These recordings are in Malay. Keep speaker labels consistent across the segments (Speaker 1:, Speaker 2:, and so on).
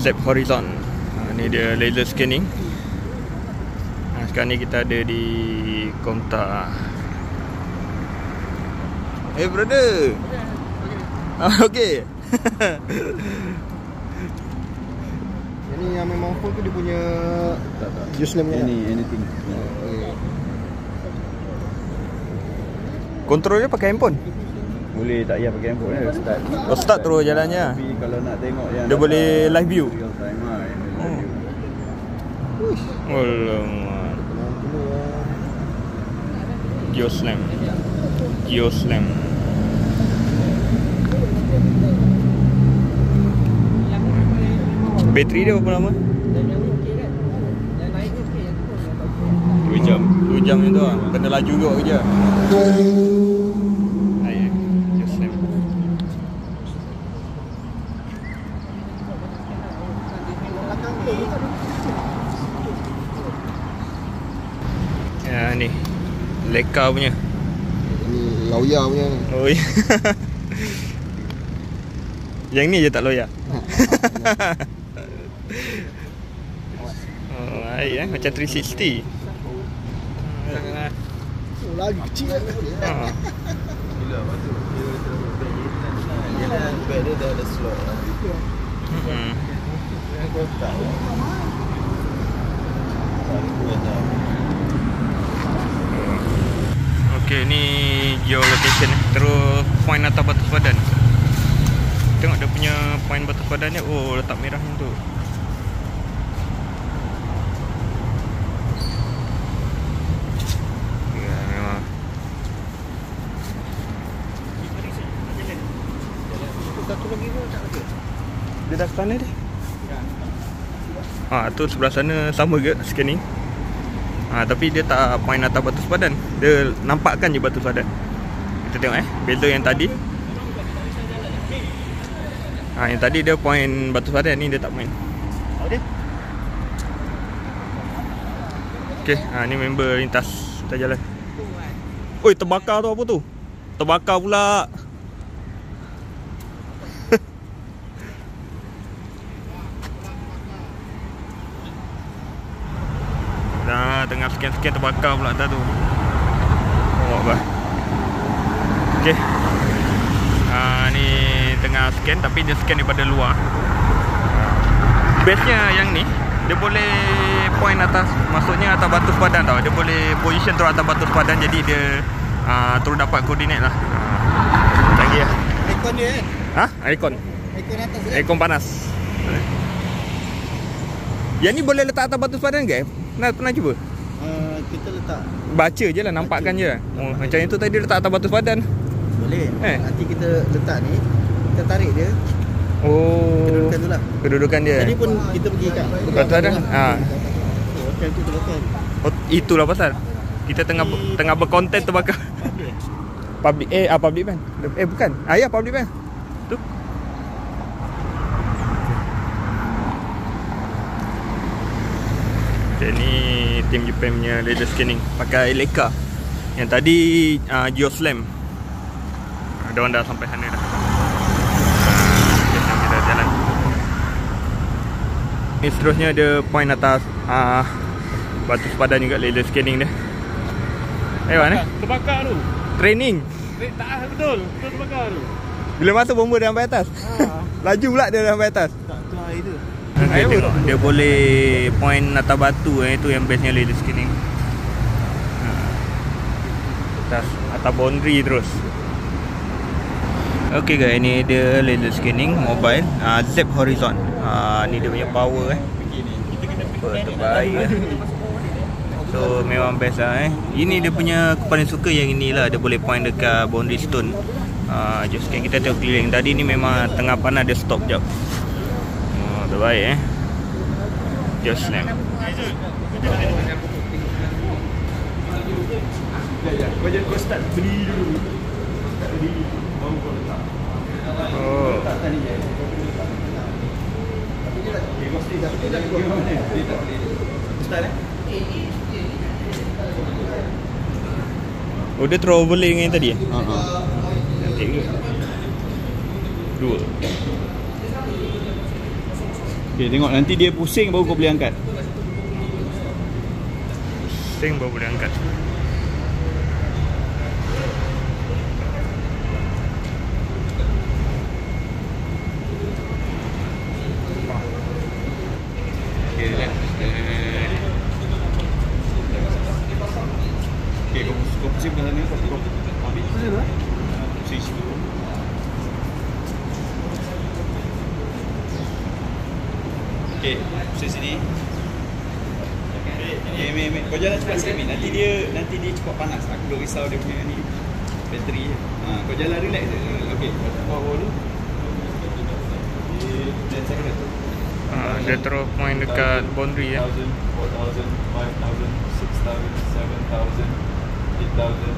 Speaker 1: Zap Horizon. Ha, Ni dia laser scanning. Ha, Sekarang ni kita ada di Komta. Hey brother. Ah, okay
Speaker 2: Ini yang memang full tu dia punya Useless punya
Speaker 3: Any anything.
Speaker 2: okay.
Speaker 1: Kontrol dia pakai handphone
Speaker 3: Boleh tak payah pakai handphone eh? Start.
Speaker 1: Oh start terus jalannya?
Speaker 3: Tapi kalau nak tengok yang
Speaker 1: Dia boleh live view?
Speaker 3: real time
Speaker 1: Oh.
Speaker 3: live view.
Speaker 1: Alamak.
Speaker 2: Dulu lah
Speaker 1: Geoslam Geoslam Bateri dia berapa lama? 2 jam. 2 jam itu lah Kena laju juga kerja Air Geoslam Ya ni Leka punya
Speaker 2: Ini Lauya punya ni
Speaker 1: Oh ya Yang ni je tak loyak Oh, baik eh macam 360.
Speaker 2: Oh lagi kecil kan
Speaker 1: Ha.
Speaker 3: Gila patut dia dah dia dah ada slot.
Speaker 1: Hmm. Okey ni geolocation eh. Terus point atas batu padan. Tengok dia punya point batu padan ni. Oh letak merah macam tu. Ya Dia dah sana dia. Ha tu sebelah sana sama ke scanning. Ha tapi dia tak point atas batu sepadan. Dia nampakkan je batu sepadan. Kita tengok eh beza yang tadi. Ha yang tadi dia point batu sepadan ni dia tak point.
Speaker 2: Oh dia
Speaker 1: Okey, ha ni member lintas kita jalan. Oi, terbakar tu apa tu? Terbakar pula. Tengah scan-scan terbakar pula dah tu. Oh, bah. Okey. Ha ni tengah scan tapi dia scan daripada luar. Base-nya yang ni dia boleh point atas maksudnya atas batu sepadan tau. Dia boleh position terus atas batu sepadan jadi dia uh, terus dapat koordinat lah. Uh, canggih lah.
Speaker 2: Aircon dia kan
Speaker 1: Ha? Aircon.
Speaker 2: Aircon atas dia
Speaker 1: Aircon panas. Yang ni boleh letak atas batu sepadan ke? Pernah, pernah cuba?
Speaker 2: Kita letak
Speaker 1: Baca je lah, nampakkan je. Oh, macam itu tadi letak atas batu sepadan.
Speaker 2: Boleh
Speaker 1: Eh.
Speaker 2: Nanti kita letak ni Kita tarik dia
Speaker 1: Oh.
Speaker 2: Kedudukan tu lah
Speaker 1: Kedudukan dia.
Speaker 2: Tadi pun kita pergi kat
Speaker 1: Batu sepadan? Ha.
Speaker 2: Oh, Hotel tu terbakar
Speaker 1: Oh, itulah pasal. Kita tengah tengah berkonten terbakar. Public eh ah public ban. Eh bukan. Ah ya public ban. Tu. Okay, ni tim Japan punya laser scanning pakai Leica. Yang tadi uh, Geoslam. Ada orang dah sampai sana dah. Ah, kita jalan. Ni seterusnya ada point atas uh, batu sepadan juga laser scanning dia. Eh mana?
Speaker 4: Terbakar tu.
Speaker 1: Training.
Speaker 4: Tak ah, betul. Betul terbakar tu.
Speaker 1: Bila masuk bomba dia sampai atas. Laju pula dia sampai atas.
Speaker 2: Tak tu air tu
Speaker 1: Okay, tengok. Dia boleh point atas batu eh, itu yang bestnya laser scanning. Ha. Atas atas boundary terus. Okay guys, ni dia laser scanning mobile uh, Zap Horizon. Uh, ni dia punya power eh. Oh, terbaik lah. So memang best lah eh. Ini dia punya aku paling suka yang inilah dia boleh point dekat boundary stone. Uh, just scan kita tengok keliling. Tadi ni memang tengah panas dia stop jap. Terbaik eh. Just slam.
Speaker 4: Kau jadi kau start beli dulu. Start beli. Baru kau letak.
Speaker 1: Oh.
Speaker 4: Tak tadi je. Okay, kau stay dah. Dia dah keluar mana? Dia tak boleh. Start eh?
Speaker 1: Oh dia throw overlay dengan yang tadi eh? Cantik ke? Dua.
Speaker 3: Okay, tengok nanti dia pusing baru kau boleh angkat.
Speaker 1: Sing baru boleh angkat.
Speaker 3: Okay. Okay, kau, kau pusing belah sana, kau kau ambil. Pusing lah? Pusing situ. Okay, pusing sini. Okay, Amir, Amir. Kau jalan cepat sikit, Amir. Nanti dia nanti dia cepat panas. Aku duk risau dia punya ni bateri. Ha, kau jalan relax je. Kau bawa dulu. Okay, dan saya kena tu.
Speaker 1: Ah, dia terus point dekat boundary ya.
Speaker 3: 4,000, 4,000, 5,000, 6,000, 7,000, 8,000,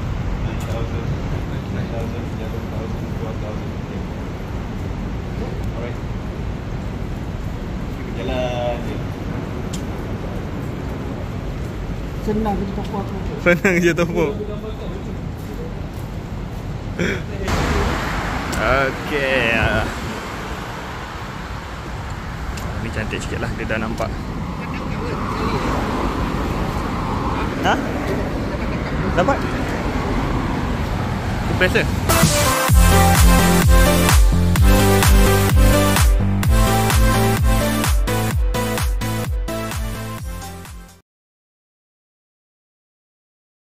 Speaker 3: 9,000, 9,000, 11,000, 12,000. Okay. Alright. Kita jalan je.
Speaker 2: Senang kita toko aku.
Speaker 1: Senang je topo. Okey. ah. Ni cantik sikit lah Dia dah nampak Ha? Dapat? Tu pressure?